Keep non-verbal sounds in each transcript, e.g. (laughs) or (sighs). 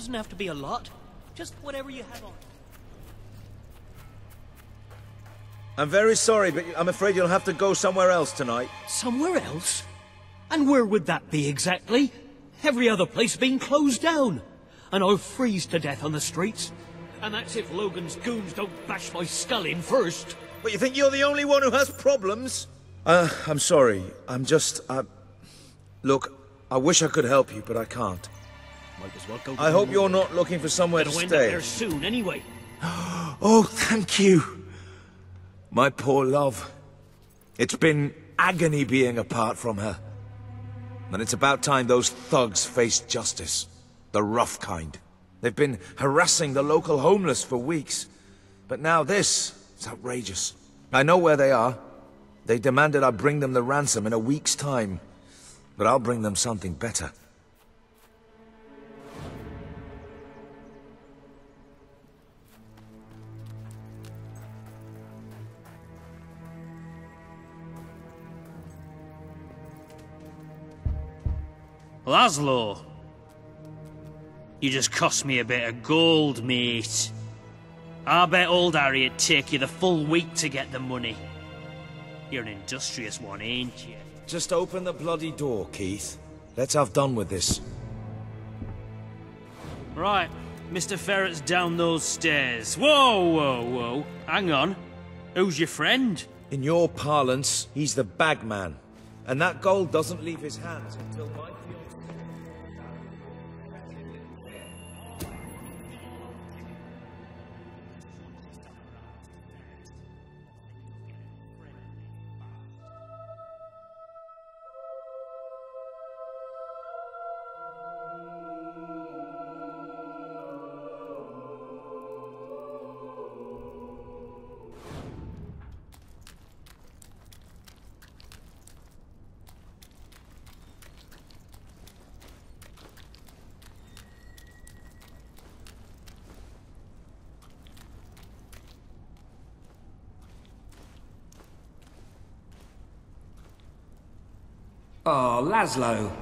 doesn't have to be a lot. Just whatever you have on. I'm very sorry, but I'm afraid you'll have to go somewhere else tonight. Somewhere else? And where would that be exactly? Every other place being closed down. And I'll freeze to death on the streets. And that's if Logan's goons don't bash my skull in first. But you think you're the only one who has problems? Uh, I'm sorry. I'm just, uh... Look, I wish I could help you, but I can't. Might as well go I hope you're not looking for somewhere to end up stay. there soon, anyway. (gasps) Oh, thank you. My poor love. It's been agony being apart from her. And it's about time those thugs faced justice. The rough kind. They've been harassing the local homeless for weeks. But now this is outrageous. I know where they are. They demanded I bring them the ransom in a week's time. But I'll bring them something better. Laszlo. You just cost me a bit of gold, mate. I bet old Harry'd take you the full week to get the money. You're an industrious one, ain't you? Just open the bloody door, Keith. Let's have done with this. Right, Mr. Ferret's down those stairs. Whoa, whoa, whoa. Hang on. Who's your friend? In your parlance, he's the bagman. And that gold doesn't leave his hands until my Oh, Laszlo.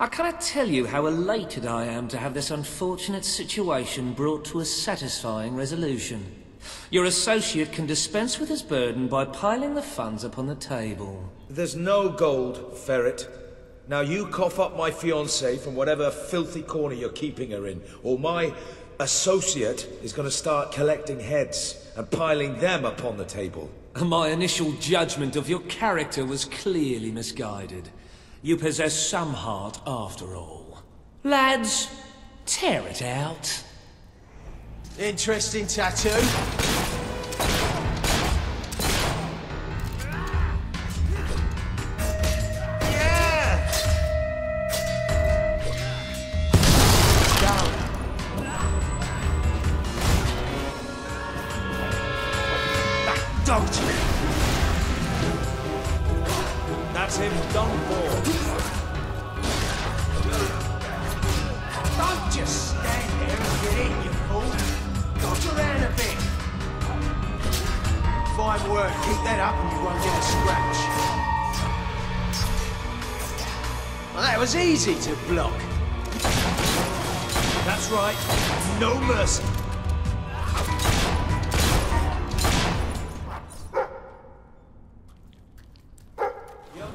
I cannot tell you how elated I am to have this unfortunate situation brought to a satisfying resolution. Your associate can dispense with his burden by piling the funds upon the table. There's no gold, Ferret. Now you cough up my fiancée from whatever filthy corner you're keeping her in, or my associate is going to start collecting heads and piling them upon the table. My initial judgment of your character was clearly misguided. You possess some heart after all. Lads, tear it out. Interesting tattoo.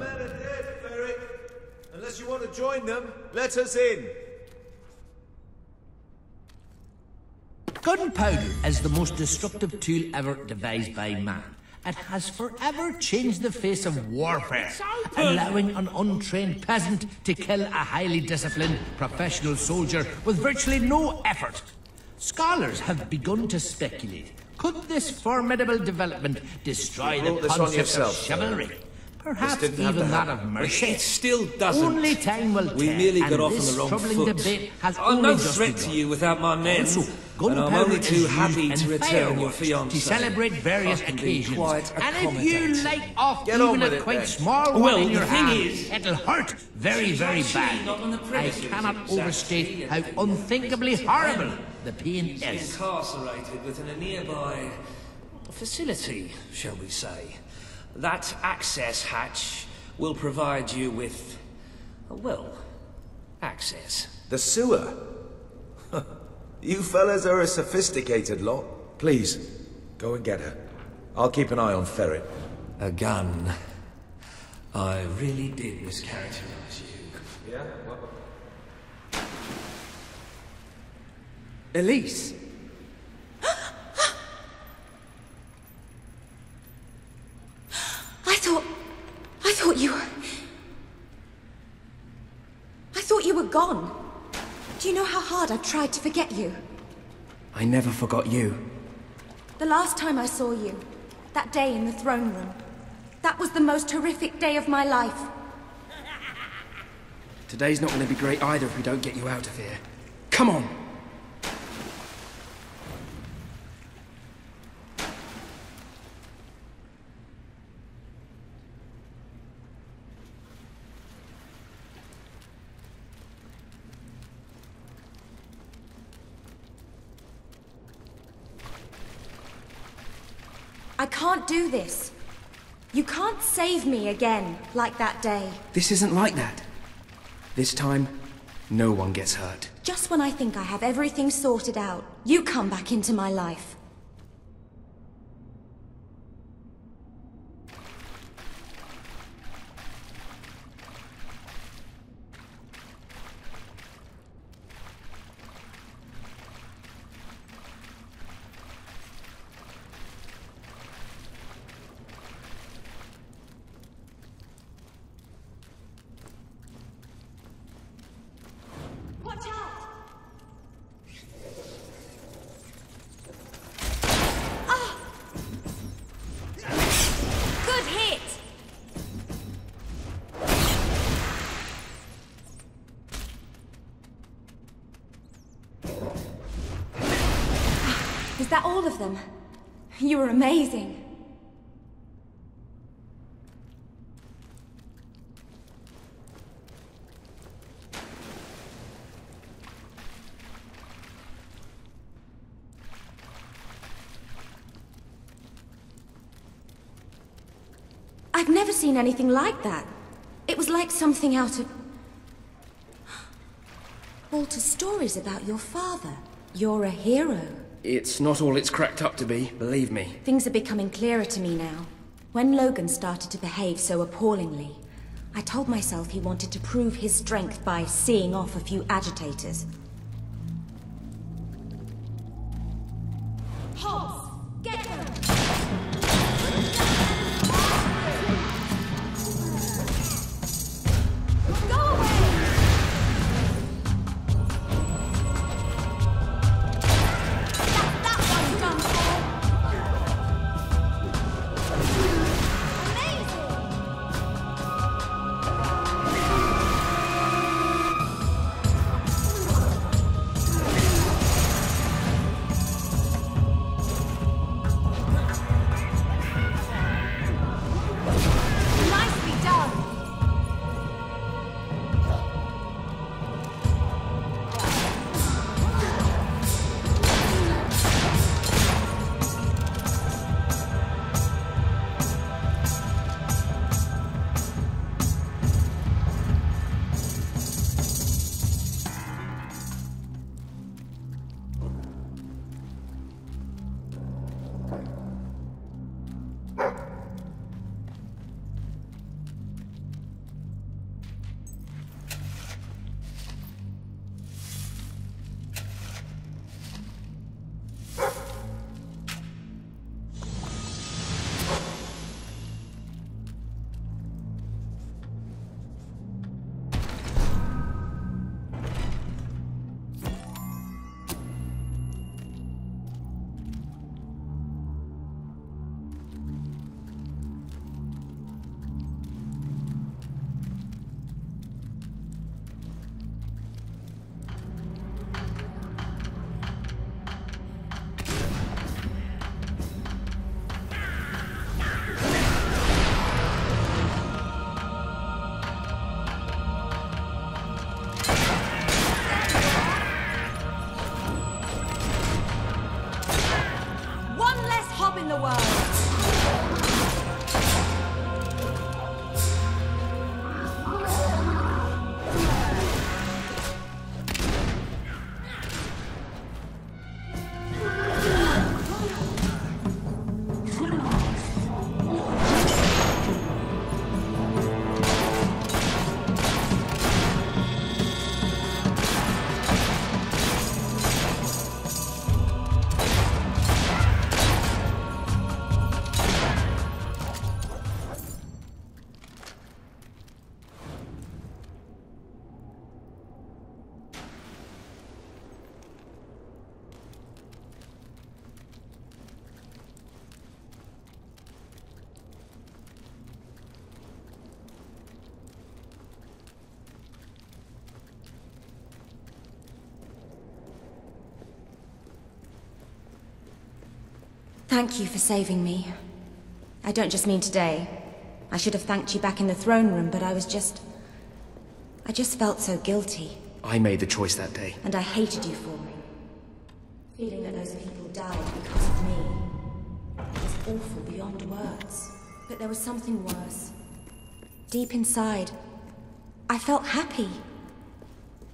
Men are dead, Ferret. Unless you want to join them, let us in. Gunpowder is the most destructive tool ever devised by man. It has forever changed the face of warfare, allowing an untrained peasant to kill a highly disciplined professional soldier with virtually no effort. Scholars have begun to speculate. Could this formidable development destroy the brought this on concept yourself, of chivalry? Perhaps didn't have even that of mercy. It still doesn't. Only time will We merely got off on the wrong foot. debate has I'm no threat begun. to you without my men. Also, and I'm only too happy to return your fiancée. to celebrate various I can be occasions. quite And if you light off Get on even a it, quite then. small one Well, in your the thing hand, is- it'll hurt very, very bad. not on the I cannot overstate how unthinkably horrible the pain is. incarcerated within a nearby facility, shall we say. That access hatch will provide you with, well, access. The sewer? (laughs) You fellas are a sophisticated lot. Please, go and get her. I'll keep an eye on Ferret. A gun. I really did mischaracterize you. Yeah? Elise! (gasps) thought... I thought you were... I thought you were gone. Do you know how hard I've tried to forget you? I never forgot you. The last time I saw you, that day in the throne room, that was the most horrific day of my life. Today's not going to be great either if we don't get you out of here. Come on! I can't do this. You can't save me again, like that day. This isn't like that. This time, no one gets hurt. Just when I think I have everything sorted out, you come back into my life. Watch out! Ah! Good hit! Is that all of them? You were amazing. I've never seen anything like that. It was like something out of... Walter's stories about your father. You're a hero. It's not all it's cracked up to be, believe me. Things are becoming clearer to me now. When Logan started to behave so appallingly, I told myself he wanted to prove his strength by seeing off a few agitators. Thank you for saving me. I don't just mean today. I should have thanked you back in the throne room, but I was just... I just felt so guilty. I made the choice that day. And I hated you for it. Feeling that those people died because of me It was awful beyond words. But there was something worse. Deep inside, I felt happy.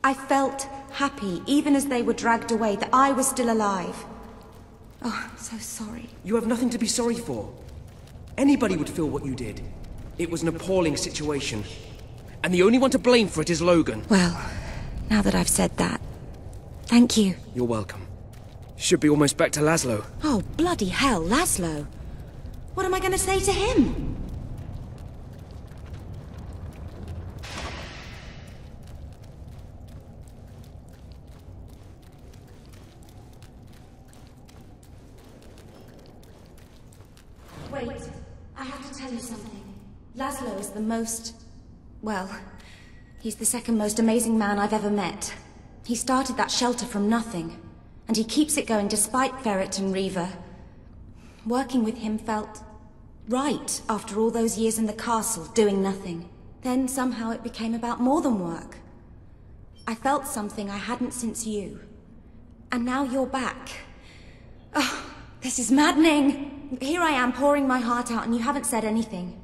I felt happy, even as they were dragged away, that I was still alive. So sorry. You have nothing to be sorry for. Anybody would feel what you did. It was an appalling situation. And the only one to blame for it is Logan. Well, now that I've said that, thank you. You're welcome. Should be almost back to Laszlo. Oh, bloody hell, Laszlo. What am I going to say to him? Wait, I have to tell you something. Laszlo is the most... Well, he's the second most amazing man I've ever met. He started that shelter from nothing, and he keeps it going despite Ferret and Reaver. Working with him felt right after all those years in the castle doing nothing. Then somehow it became about more than work. I felt something I hadn't since you. And now you're back. Oh, this is maddening. Here I am pouring my heart out and you haven't said anything.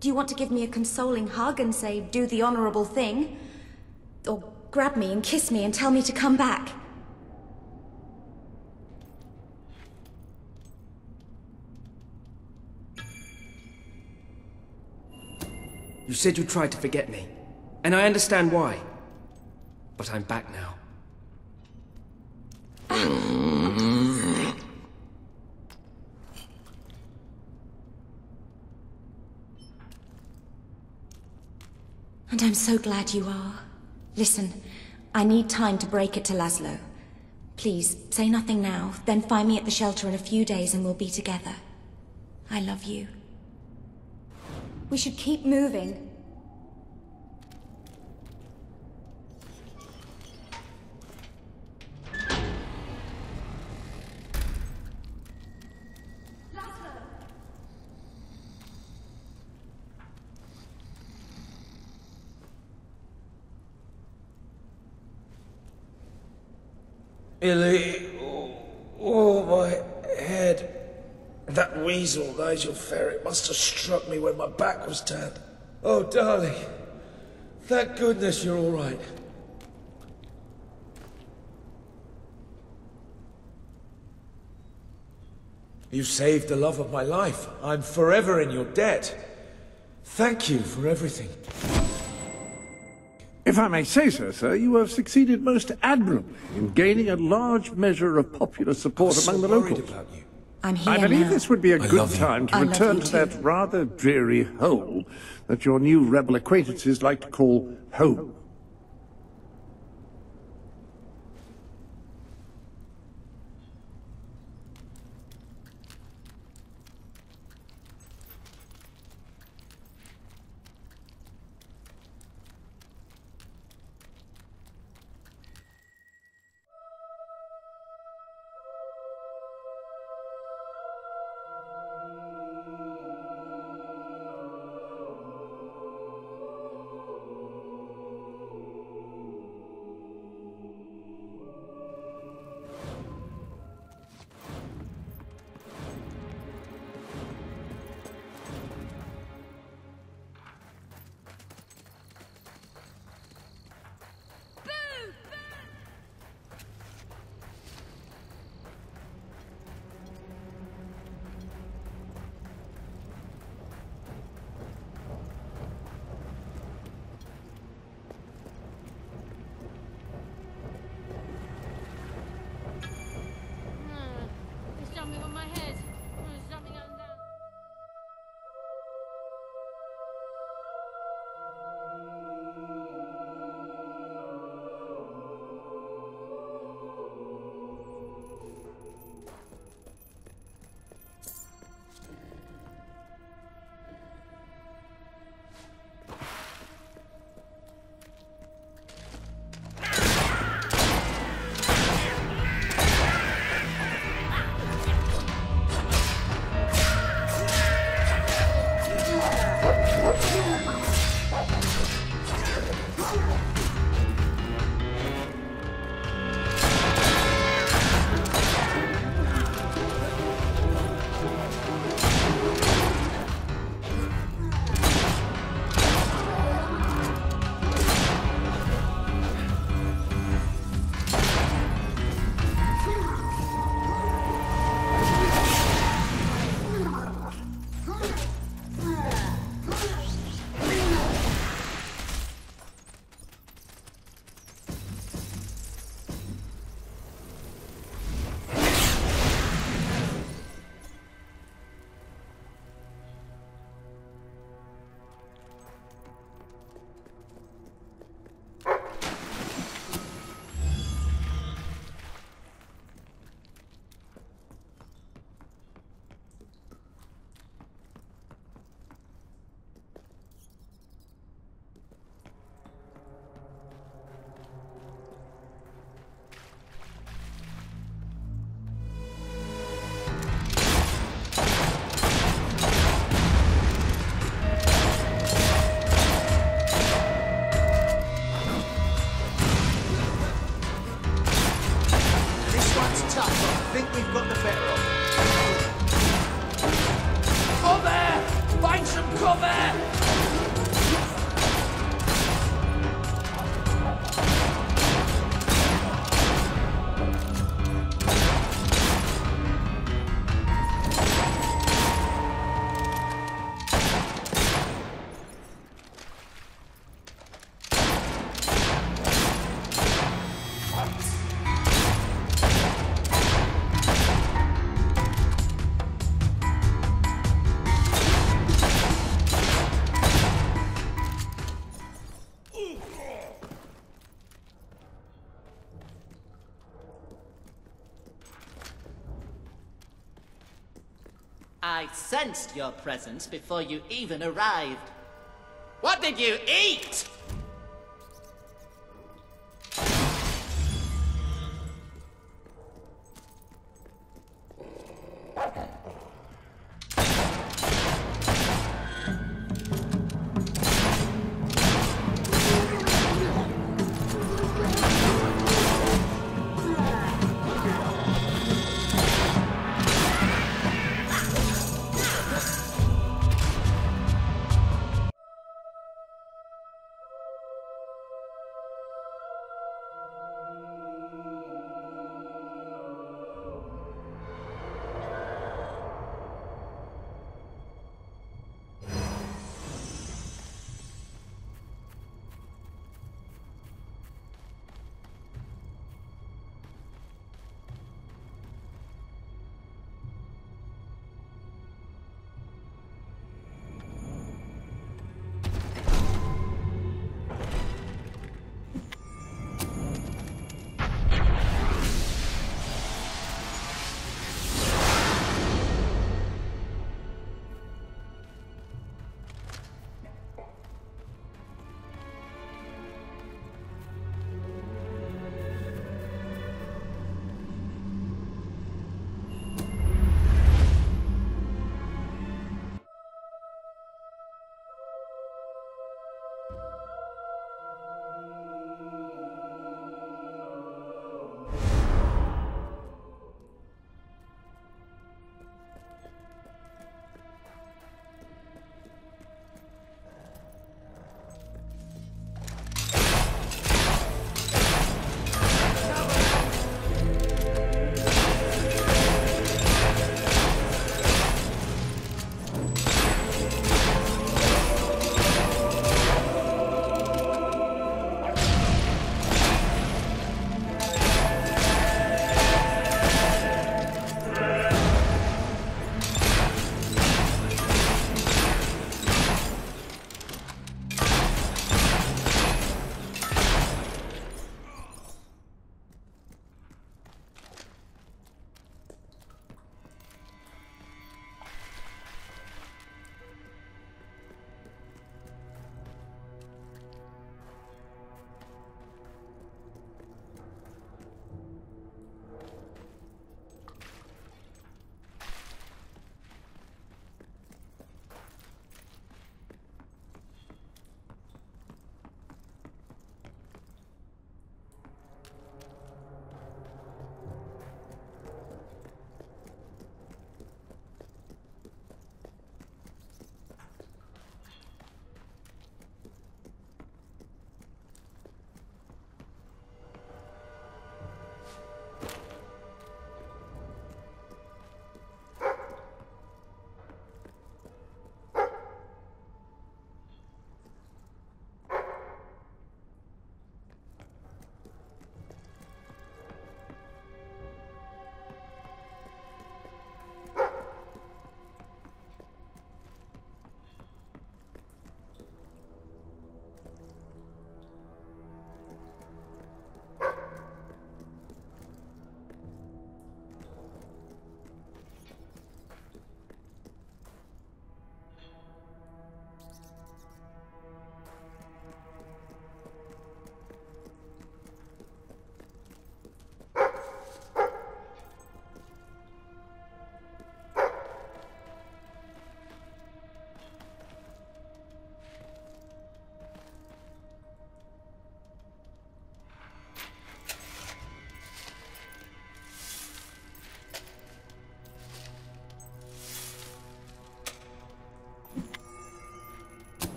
Do you want to give me a consoling hug and say, do the honorable thing? Or grab me and kiss me and tell me to come back? You said you tried to forget me. And I understand why. But I'm back now. (laughs) And I'm so glad you are. Listen, I need time to break it to Laszlo. Please, say nothing now, then find me at the shelter in a few days and we'll be together. I love you. We should keep moving. Illy, oh, oh, my head. That weasel, Nigel Ferret, must have struck me when my back was turned. Oh, darling. Thank goodness you're all right. You saved the love of my life. I'm forever in your debt. Thank you for everything. If I may say so, sir, you have succeeded most admirably in gaining a large measure of popular support so among the locals. about you. I'm here I believe now. this would be a I good time to I return to that rather dreary hole that your new rebel acquaintances like to call home. I sensed your presence before you even arrived. What did you eat?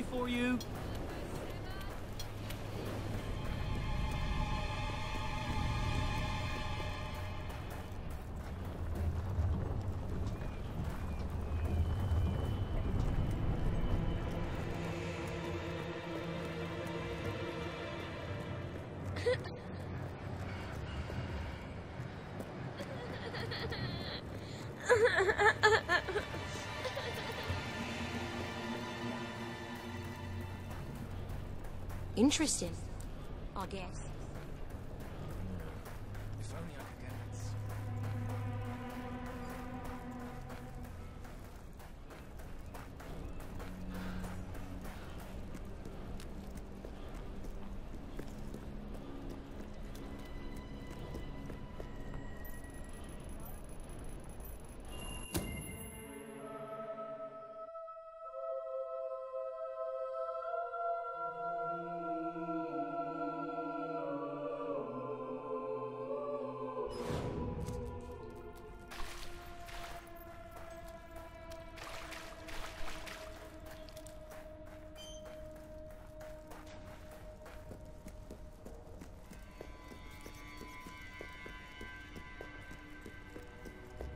For you. Interesting, I guess.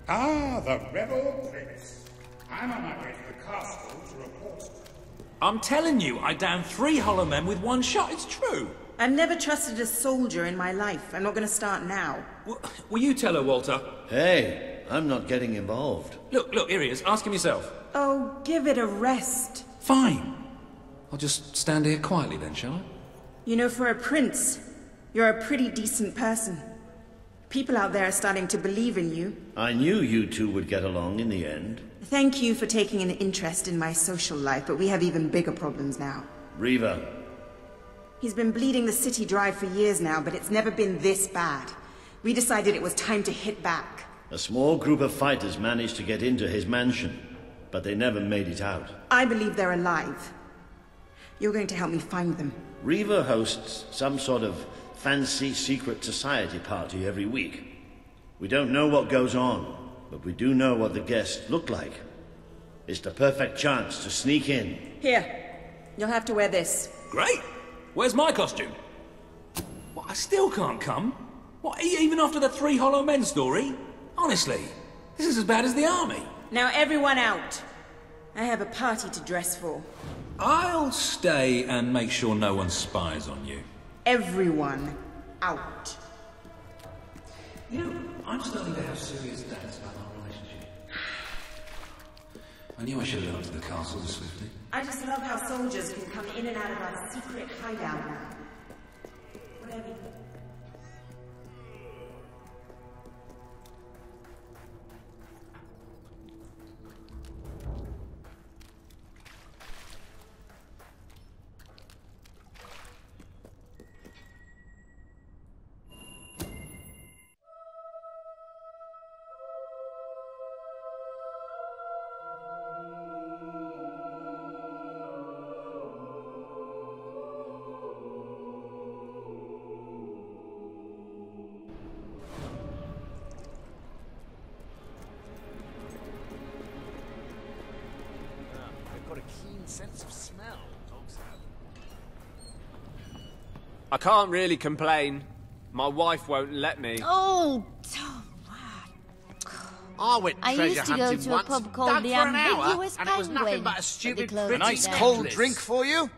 Ah, the rebel prince. I'm on my way to the castle to report. I'm telling you, I downed three hollow men with one shot. It's true. I've never trusted a soldier in my life. I'm not going to start now. Will you tell her, Walter? Hey, I'm not getting involved. Look, look, here he is. Ask him yourself. Oh, give it a rest. Fine. I'll just stand here quietly then, shall I? You know, for a prince, you're a pretty decent person. People out there are starting to believe in you. I knew you two would get along in the end. Thank you for taking an interest in my social life, but we have even bigger problems now. Reaver, He's been bleeding the city dry for years now, but it's never been this bad. We decided it was time to hit back. a small group of fighters managed to get into his mansion, but they never made it out. I believe they're alive. You're going to help me find them. Reaver hosts some sort of fancy secret society party every week. We don't know what goes on, but we do know what the guests look like. It's the perfect chance to sneak in. Here, you'll have to wear this. Great. Where's my costume? What, I still can't come? What, even after the three hollow men story? Honestly, this is as bad as the army. Now everyone out. I have a party to dress for. I'll stay and make sure no one spies on you. Everyone out. You know, I'm starting to have serious doubts about our relationship. (sighs) I knew I should have gone to the castle this swiftly. I just love how soldiers can come in and out of our secret hideout now. Whatever. Sense of smell, dogs have. I can't really complain. My wife won't let me. Oh, I went I treasure used to go to a once, pub called the for an hour, Ambiguous and it was nothing but a stupid pretty Nice cold drink for you?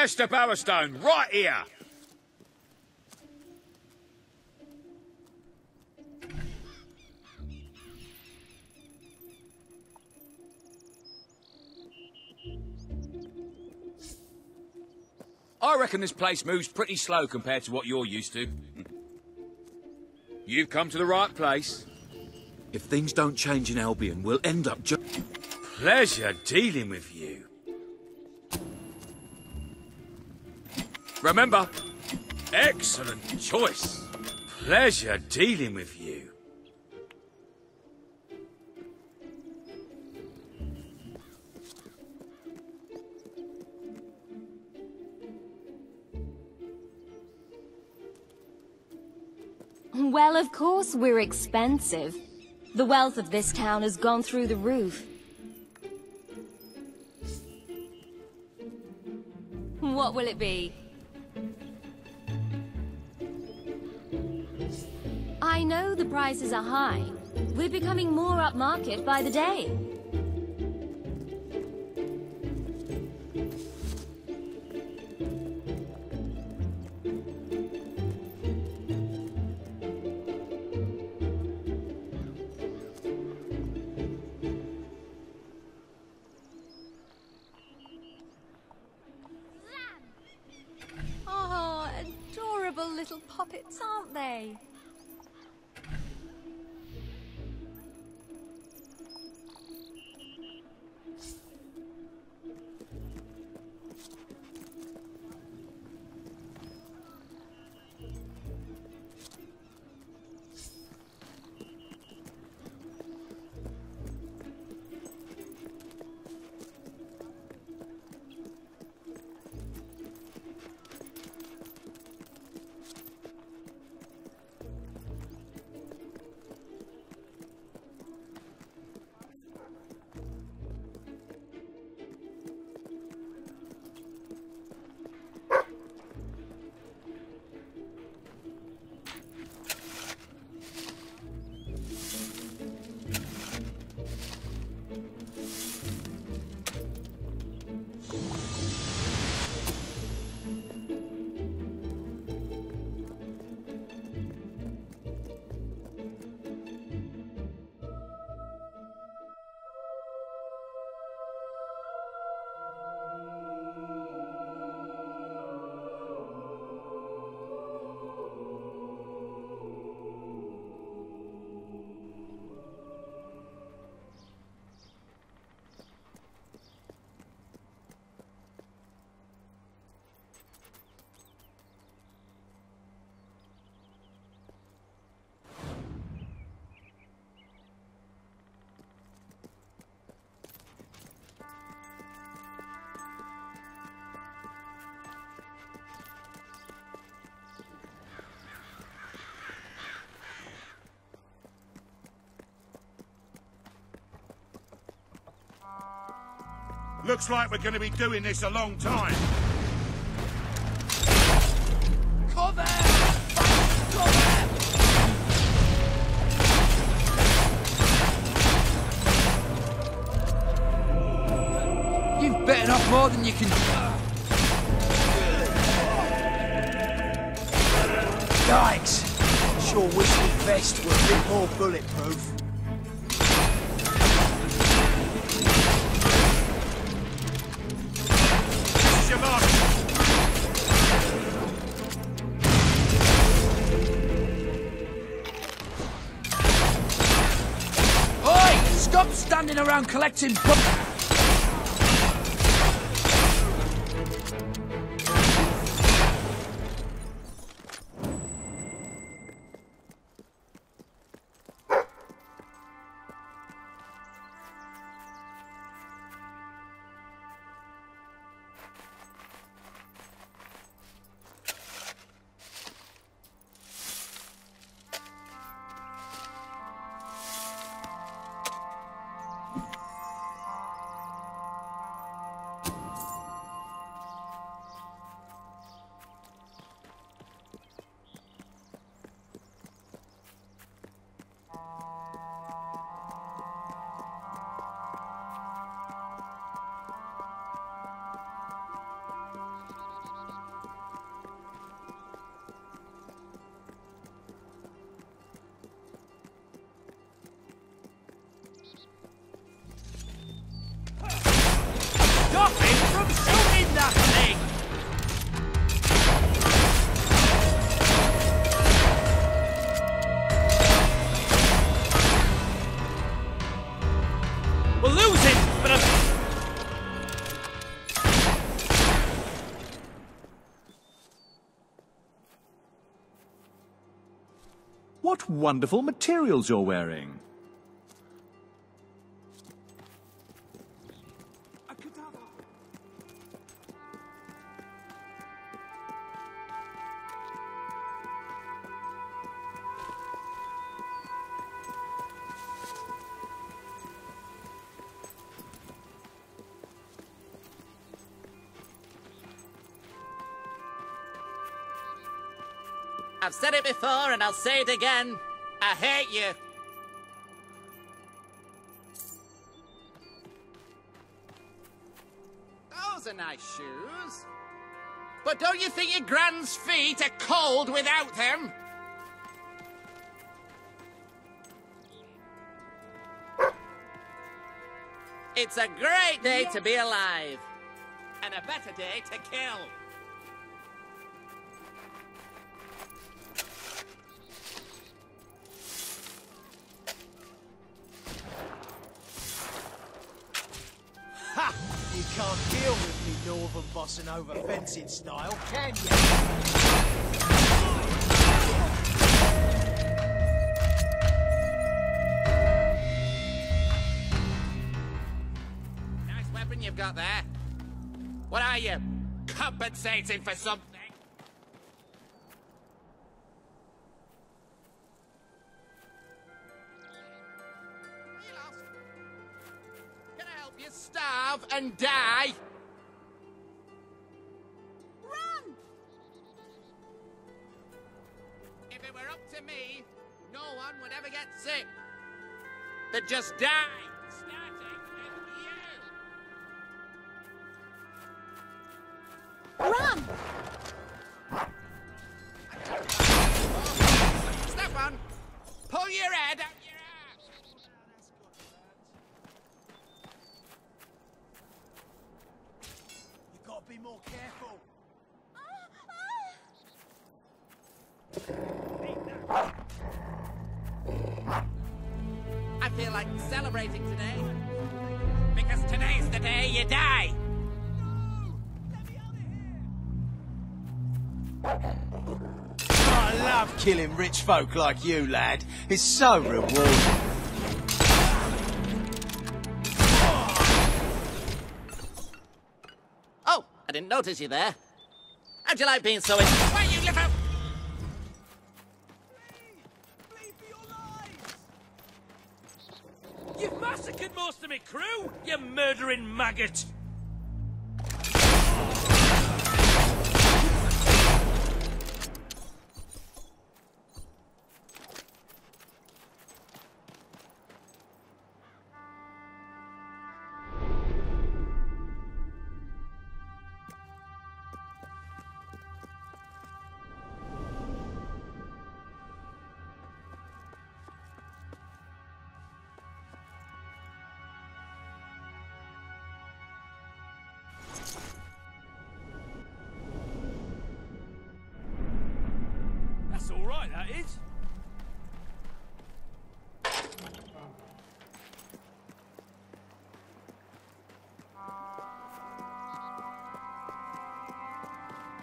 Best of Bowerstone, right here! I reckon this place moves pretty slow compared to what you're used to. You've come to the right place. If things don't change in Albion, we'll end up ju- Pleasure dealing with you. Remember, excellent choice. Pleasure dealing with you. Well, of course we're expensive. The wealth of this town has gone through the roof. What will it be? Prices are high. We're becoming more upmarket by the day. Looks like we're going to be doing this a long time. Cover! Cover! You've bitten off more than you can. Yikes! Sure wish the vest were a bit more bulletproof. Around collecting wonderful materials you're wearing. I've said it before and I'll say it again. I hate you. Those are nice shoes. But don't you think your grand's feet are cold without them? It's a great day to be alive. And a better day to kill. Northern over fencing style, can you? Nice weapon you've got there. What are you? Compensating for something? Help you starve and die? Me, no one would ever get sick. They'd just die. Starting with you. Run! Stefan, pull your head out celebrating today. Because today's the day you die. I love killing rich folk like you, lad. It's so rewarding. Oh, I didn't notice you there. How'd you like being so in... Why, you little... You've most crew, you murdering maggot!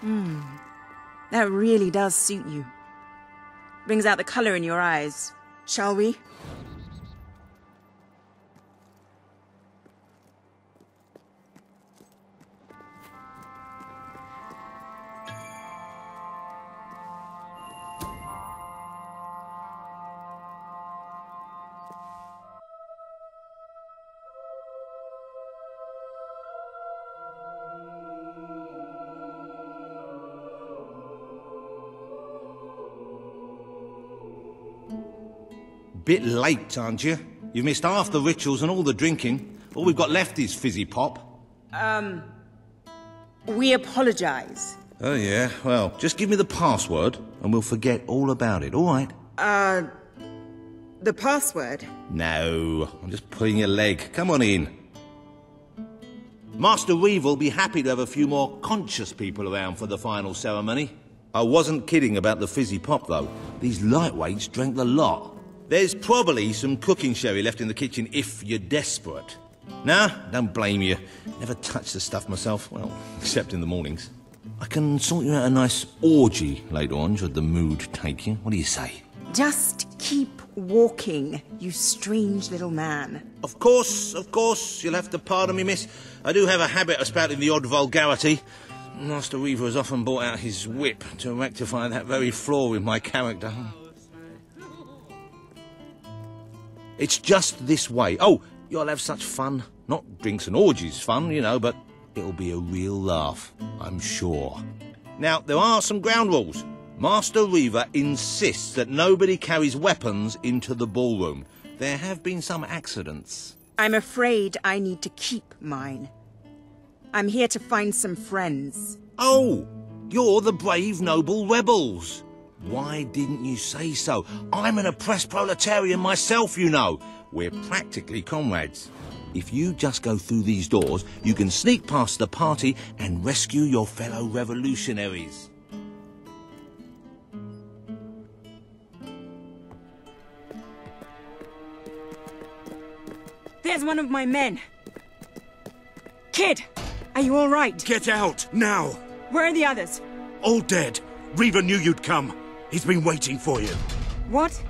Hmm. That really does suit you. Brings out the color in your eyes. Shall we? Bit late, aren't you? You've missed half the rituals and all the drinking. All we've got left is fizzy pop. Um. We apologize. Oh, yeah? Well, just give me the password and we'll forget all about it, all right? Uh. The password? No, I'm just pulling your leg. Come on in. Master Reaver will be happy to have a few more conscious people around for the final ceremony. I wasn't kidding about the fizzy pop, though. These lightweights drank the lot. There's probably some cooking sherry left in the kitchen if you're desperate. Nah, don't blame you. Never touch the stuff myself, well, (laughs) except in the mornings. I can sort you out a nice orgy later on, should the mood take you. What do you say? Just keep walking, you strange little man. Of course, of course, you'll have to pardon me, miss. I do have a habit of spouting the odd vulgarity. Master Reaver has often brought out his whip to rectify that very flaw in my character. It's just this way. Oh, you'll have such fun. Not drinks and orgies fun, you know, but it'll be a real laugh, I'm sure. Now, there are some ground rules. Master Reaver insists that nobody carries weapons into the ballroom. There have been some accidents. I'm afraid I need to keep mine. I'm here to find some friends. Oh, you're the brave noble rebels. Why didn't you say so? I'm an oppressed proletarian myself, you know. We're practically comrades. If you just go through these doors, you can sneak past the party and rescue your fellow revolutionaries. There's one of my men. Kid, are you all right? Get out, now! Where are the others? All dead. Reaver knew you'd come. He's been waiting for you. What?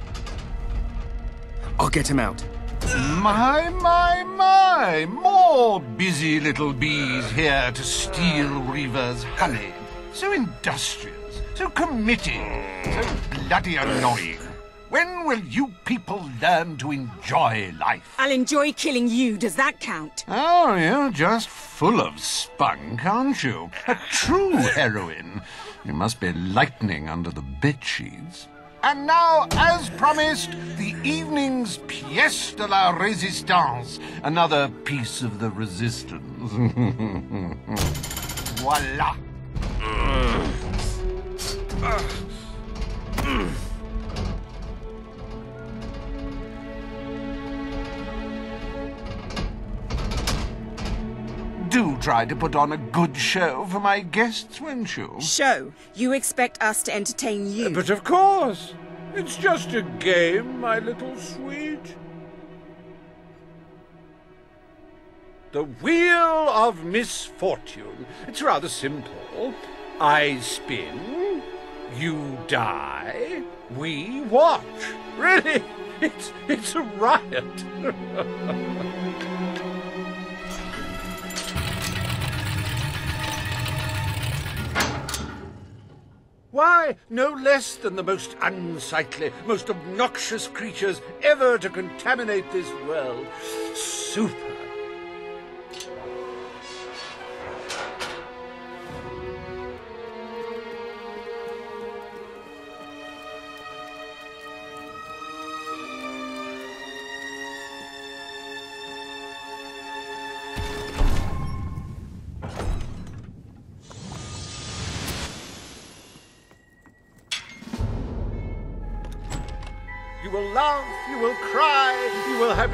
I'll get him out. My, my, my! More busy little bees here to steal Reaver's honey. So industrious, so committed, so bloody annoying. When will you people learn to enjoy life? I'll enjoy killing you. Does that count? Oh, you're just full of spunk, aren't you? A true heroine. You must be lightning under the bed sheets. And now, as promised, the evening's pièce de la résistance. Another piece of the resistance. (laughs) Voila. Mm. Do try to put on a good show for my guests, won't you? Show. You expect us to entertain you. Uh, but of course. It's just a game, my little sweet. The Wheel of Misfortune. It's rather simple. I spin, you die, we watch. Really, (laughs) it's, it's a riot. (laughs) Why, no less than the most unsightly, most obnoxious creatures ever to contaminate this world. Super.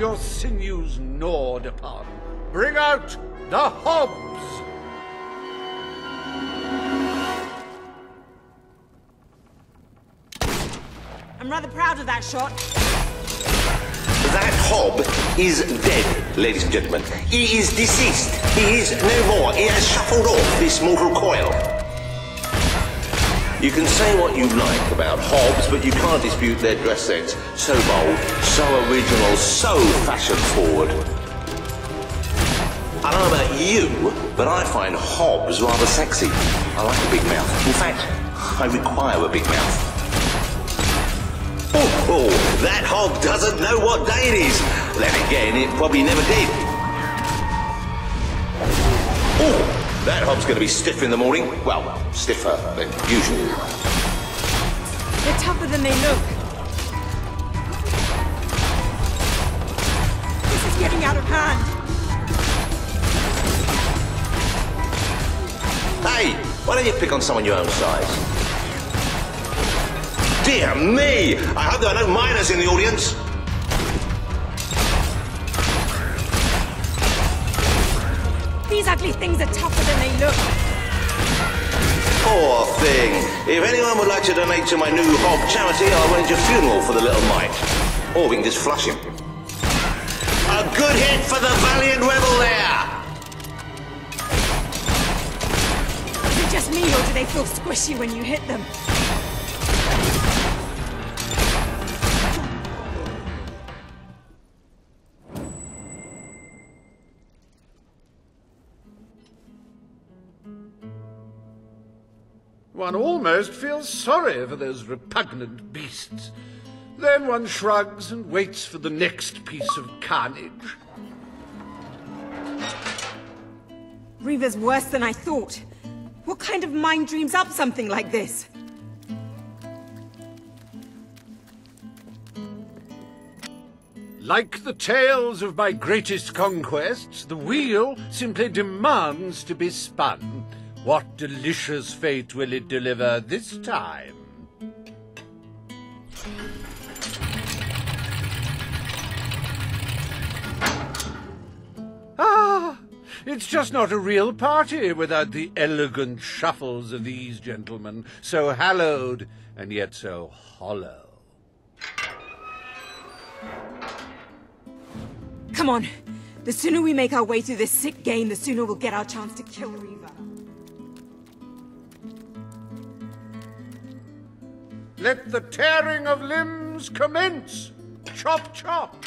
Your sinews gnawed upon. Bring out the hobs! I'm rather proud of that shot. That hob is dead, ladies and gentlemen. He is deceased. He is no more. He has shuffled off this mortal coil. You can say what you like about hobs, but you can't dispute their dress sense. So bold, so original, so fashion forward. I don't know about you, but I find hobs rather sexy. I like a big mouth. In fact, I require a big mouth. Oh, oh, that hob doesn't know what day it is. Then again, it probably never did. Oh, that hob's going to be stiff in the morning. Well, stiffer than usual. They're tougher than they look. This is getting out of hand. Hey, why don't you pick on someone your own size? Dear me! I hope there are no miners in the audience. These ugly things are tougher Poor thing. If anyone would like to donate to my new hob charity, I'll arrange a funeral for the little mite. Or we can just flush him. A good hit for the valiant rebel there! Is it just me, or do they feel squishy when you hit them? One almost feels sorry for those repugnant beasts. Then one shrugs and waits for the next piece of carnage. Reaver's worse than I thought. What kind of mind dreams up something like this? Like the tales of my greatest conquests, the wheel simply demands to be spun. What delicious fate will it deliver this time? Ah, it's just not a real party without the elegant shuffles of these gentlemen, so hallowed and yet so hollow. Come on. The sooner we make our way through this sick game, the sooner we'll get our chance to kill Reaver. Let the tearing of limbs commence! Chop, chop!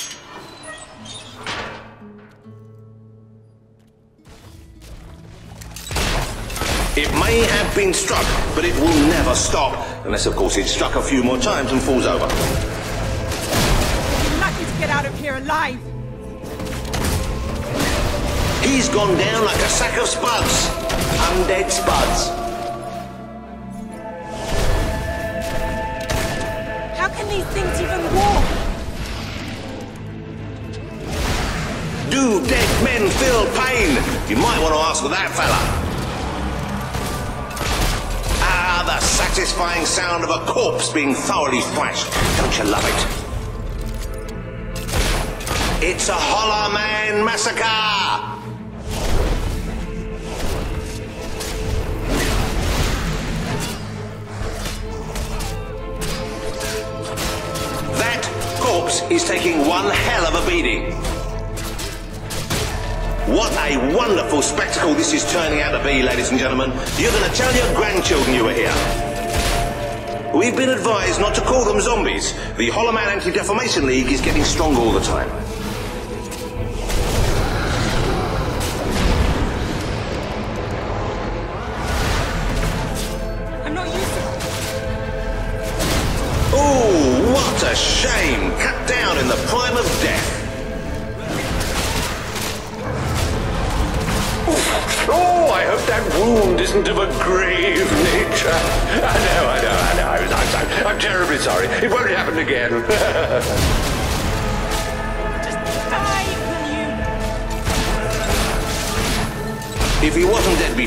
It may have been struck, but it will never stop. Unless, of course, it's struck a few more times and falls over. You're lucky to get out of here alive! He's gone down like a sack of spuds. Undead spuds. Things even? Do dead men feel pain? You might want to ask that fella. Ah, the satisfying sound of a corpse being thoroughly thrashed. Don't you love it? It's a Hollow Man massacre! Corpse is taking one hell of a beating. What a wonderful spectacle this is turning out to be, ladies and gentlemen. You're going to tell your grandchildren you were here. We've been advised not to call them zombies. The Hollow Man Anti-Defamation League is getting stronger all the time.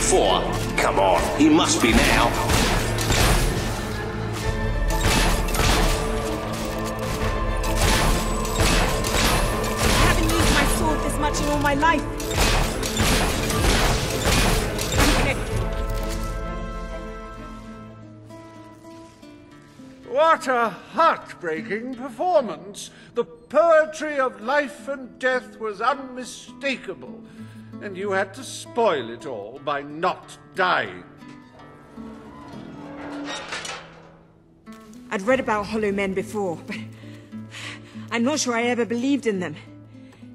Before, come on, he must be now. I haven't used my sword this much in all my life. What a heartbreaking performance! The poetry of life and death was unmistakable, and you had to spoil it all by not dying. I'd read about Hollow Men before, but I'm not sure I ever believed in them.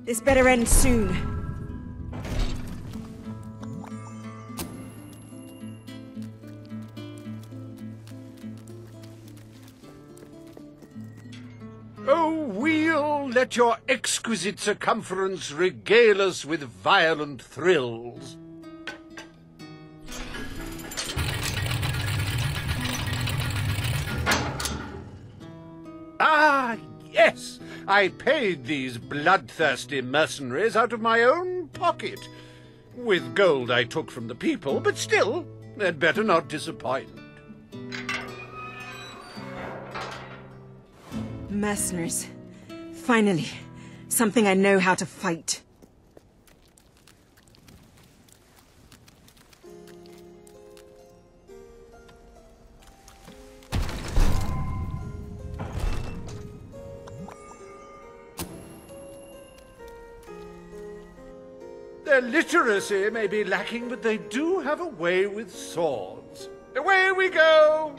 This better end soon. Let your exquisite circumference regale us with violent thrills. Ah, yes! I paid these bloodthirsty mercenaries out of my own pocket. With gold I took from the people, but still, they'd better not disappoint. Mercenaries. Finally, something I know how to fight. Their literacy may be lacking, but they do have a way with swords. Away we go!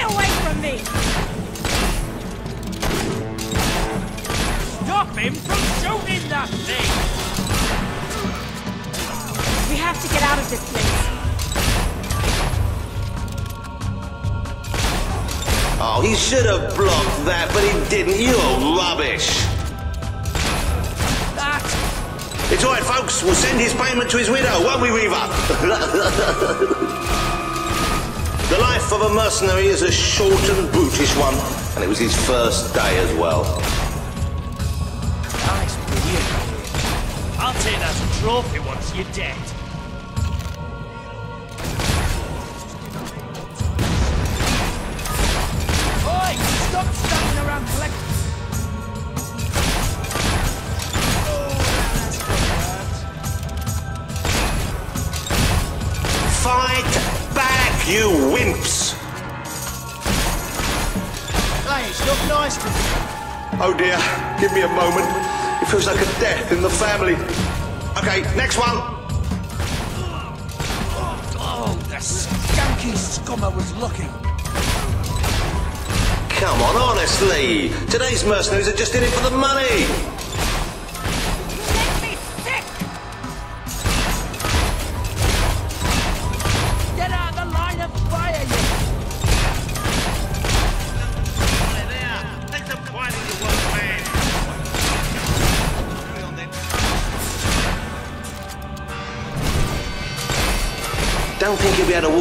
Stay away from me! Stop him from shooting that thing! We have to get out of this place. Oh, he should have blocked that, but he didn't. You're rubbish. That... It's all right, folks. We'll send his payment to his widow, won't we, Reaver? (laughs) the life of a mercenary is a short and brutish one, and it was his first day as well. Nice I'll take that as a trophy once you're dead. Oh dear, give me a moment. It feels like a death in the family. Okay, next one. Oh, the skanky scummer was looking. Come on, honestly. Today's mercenaries are just in it for the money.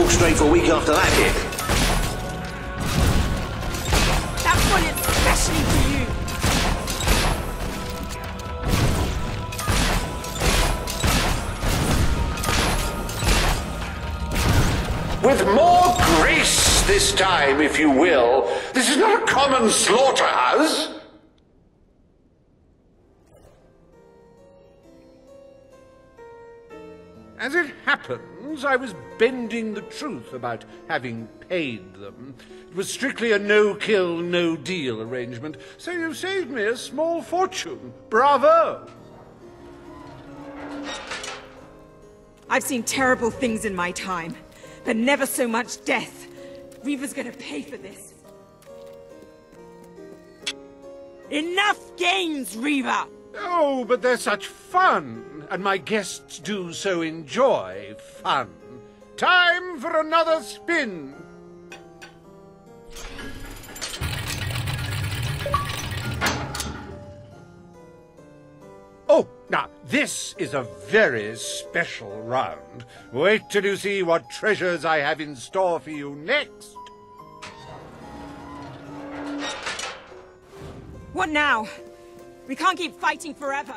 Walk straight for a week after that hit. That one is especially for you. With more grace this time, if you will. This is not a common slaughterhouse. I was bending the truth about having paid them. It was strictly a no-kill, no-deal arrangement, so you've saved me a small fortune. Bravo! I've seen terrible things in my time, but never so much death. Reaver's gonna pay for this. Enough games, Reaver! Oh, but they're such fun, and my guests do so enjoy fun. Time for another spin. Oh, now, this is a very special round. Wait till you see what treasures I have in store for you next. What now? We can't keep fighting forever.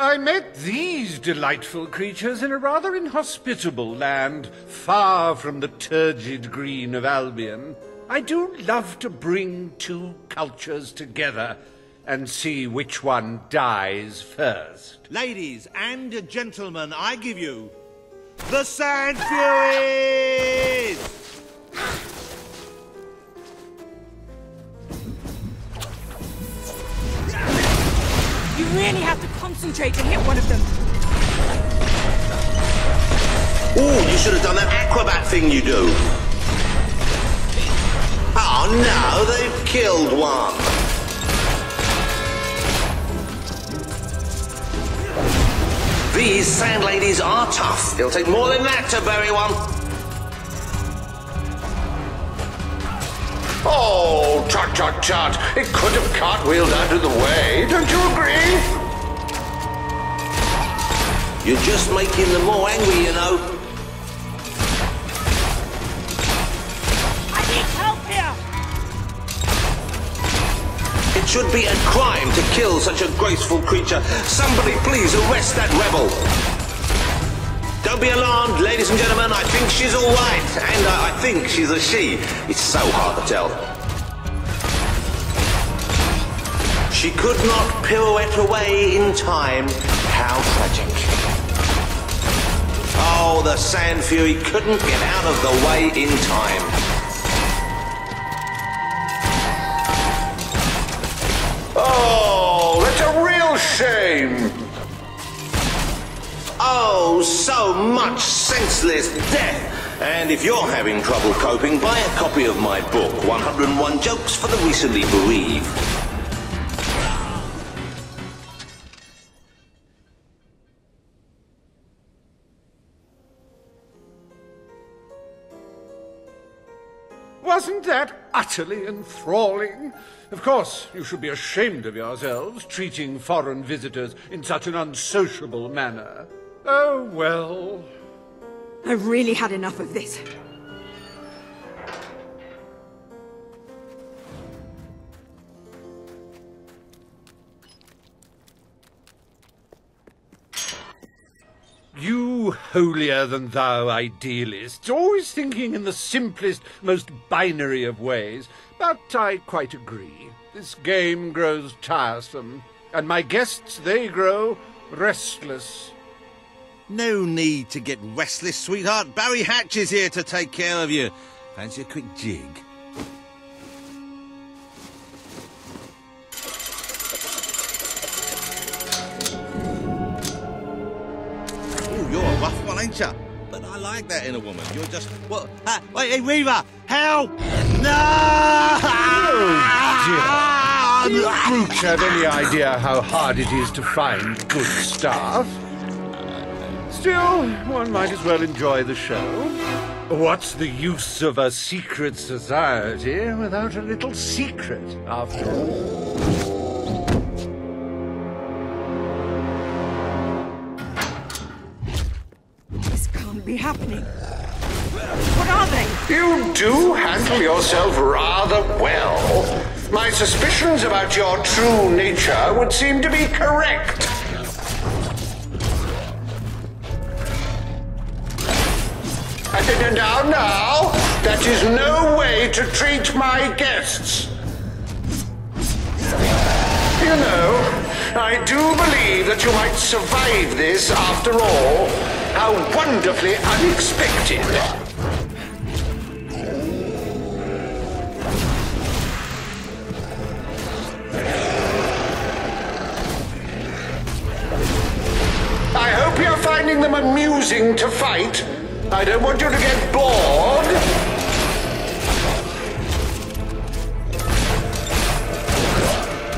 I met these delightful creatures in a rather inhospitable land, far from the turgid green of Albion. I do love to bring two cultures together and see which one dies first. Ladies and gentlemen, I give you the Sand Furies! You really have to concentrate to hit one of them. Oh, you should have done that acrobat thing you do. Oh no, they've killed one. These sand ladies are tough. It'll take more than that to bury one. Oh, tut tut tut! It could have cartwheeled out of the way. Don't you agree? You're just making them more angry, you know. I need help here! It should be a crime to kill such a graceful creature. Somebody please arrest that rebel. Don't be alarmed, ladies and gentlemen. I think she's all right. And uh, I think she's a she. It's so hard to tell. She could not pirouette away in time. How tragic. Oh, the Sand Fury couldn't get out of the way in time. Oh, that's a real shame. Oh, so much senseless death. And if you're having trouble coping, buy a copy of my book, 101 Jokes for the Recently Bereaved. Wasn't that utterly enthralling? Of course, you should be ashamed of yourselves, treating foreign visitors in such an unsociable manner. Oh, well. I've really had enough of this. You holier-than-thou idealists, always thinking in the simplest, most binary of ways. But I quite agree. This game grows tiresome, and my guests, they grow restless. No need to get restless, sweetheart. Barry Hatch is here to take care of you. Fancy a quick jig? Ain't ya? But I like that in a woman. You're just what? Ah, wait, hey, Reaver, help! No! Do you brutes have any idea how hard it is to find good staff? Still, one might as well enjoy the show. What's the use of a secret society without a little secret, after all? Do handle yourself rather well. My suspicions about your true nature would seem to be correct. Now, now, that is no way to treat my guests. You know, I do believe that you might survive this after all. How wonderfully unexpected. Finding them amusing to fight. I don't want you to get bored.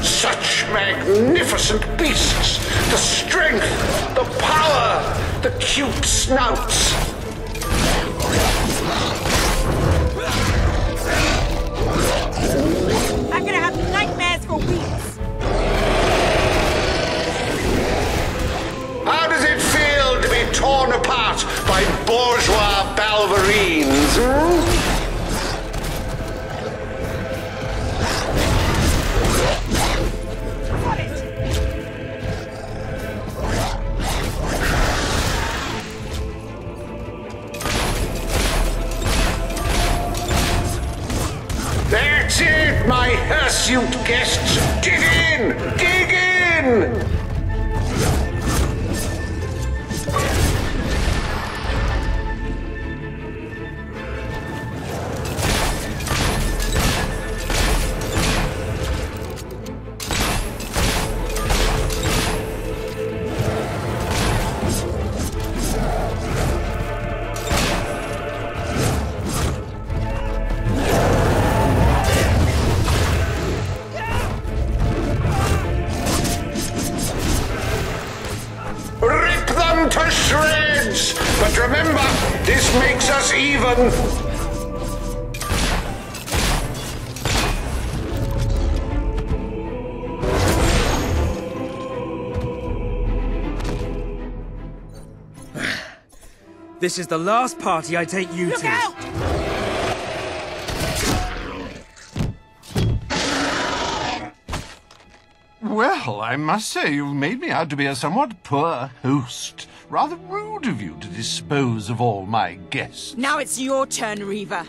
Such magnificent beasts! The strength, the power, the cute snouts. Torn apart by bourgeois balverines? That's it, my hirsute guests! This is the last party I take you to. Out! Well, I must say you've made me out to be a somewhat poor host. Rather rude of you to dispose of all my guests. Now it's your turn, Reaver.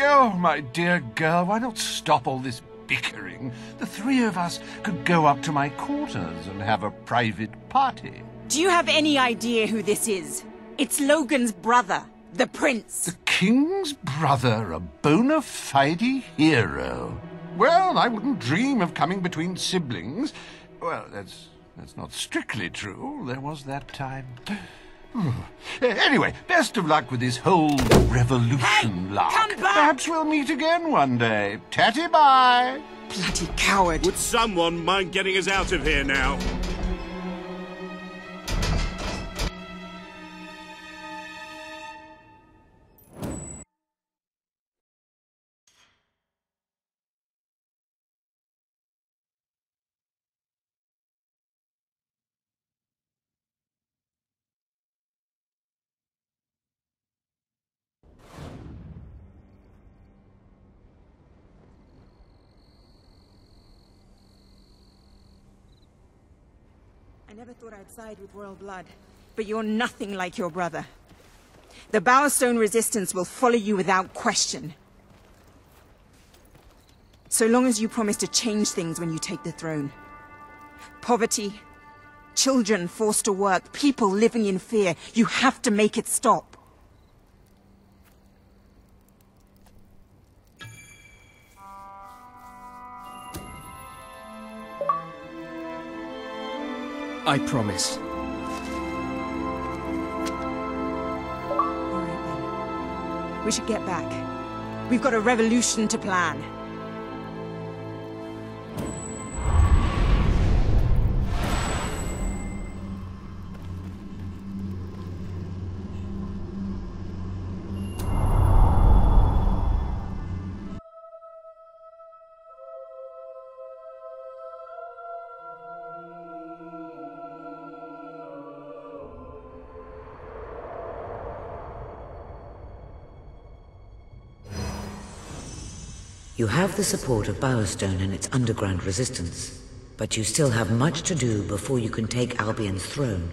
Oh, my dear girl, why not stop all this bickering? The three of us could go up to my quarters and have a private party. Do you have any idea who this is? It's Logan's brother, the Prince. The king's brother, a bona fide hero. Well, I wouldn't dream of coming between siblings. Well, that's that's not strictly true. There was that time. Hmm. Eh, anyway, best of luck with this whole revolution hey, lark. Come back! Perhaps we'll meet again one day. Tatty bye. Bloody coward. Would someone mind getting us out of here now? Thought I'd with royal blood, but you're nothing like your brother. The Bowerstone Resistance will follow you without question. So long as you promise to change things when you take the throne. Poverty, children forced to work, people living in fear, you have to make it stop. I promise. We should get back. We've got a revolution to plan. You have the support of Bowerstone and its underground resistance, but you still have much to do before you can take Albion's throne.